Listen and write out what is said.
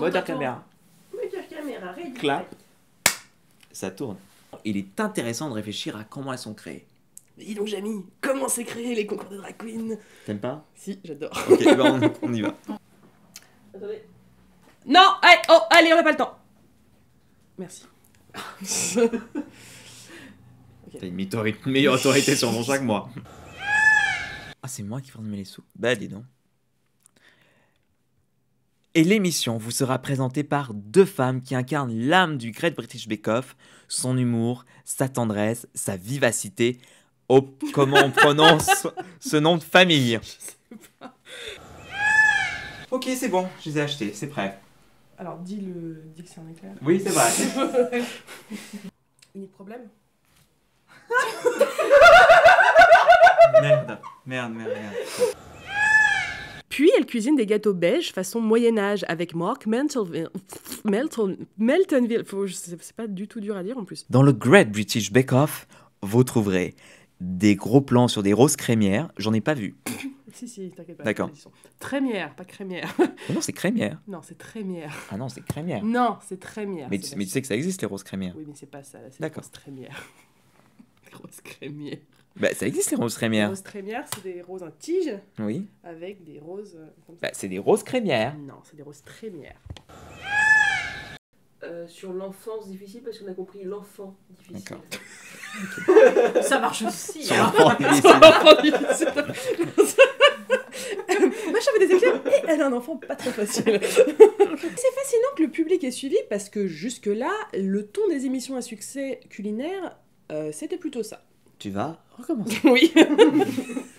Moteur caméra. Moteur caméra. Clap. Ça tourne. Il est intéressant de réfléchir à comment elles sont créées. Mais dis donc, Jamy, comment s'est créé les concours de drag queen? T'aimes pas? Si, j'adore. Ok, ben on, on y va. Attendez. Non allez, Oh, allez, on n'a pas le temps Merci. T'as une meilleure autorité sur mon choix que moi. Ah, c'est moi qui forme les sous? Bah, dis donc. Et l'émission vous sera présentée par deux femmes qui incarnent l'âme du Great British Bake Off, son humour, sa tendresse, sa vivacité. Oh, comment on prononce ce nom de famille? Ok, c'est bon, je les ai achetés, c'est prêt. Alors, dis, le... dis que c'est un éclair. Oui, c'est vrai. Unique problème Merde, merde, merde, merde. Puis elle cuisine des gâteaux beige façon Moyen-Âge avec Mark Meltonville. Melton... Meltonville. C'est pas du tout dur à dire en plus. Dans le Great British Bake Off, vous trouverez des gros plans sur des roses crémières. J'en ai pas vu. Si, si, t'inquiète pas. D'accord. Trémière, pas crémière. Oh non, c'est crémière. non, c'est trémière. Ah non, c'est crémière. Non, c'est trémière. Mais, tu- mais tu sais que ça existe les roses crémières. Oui, mais c'est pas ça. C'est D'accord. D'accord. Trémière. Rose crémière. Bah, ça existe les roses Les crémières. roses trémières, c'est des roses en tige Oui. avec des roses euh, comme ça. Bah, c'est des roses crémières. Non, c'est des roses trémières. Euh, sur l'enfance difficile, parce qu'on a compris l'enfant difficile. D'accord. Ça marche aussi. Sur hein. l'enfant difficile. Sur l'enfant difficile. Moi, j'avais des éclairs et elle a un enfant pas très facile. C'est fascinant que le public ait suivi parce que jusque-là, le ton des émissions à succès culinaire, c'était plutôt ça. Tu vas recommencer. Oui.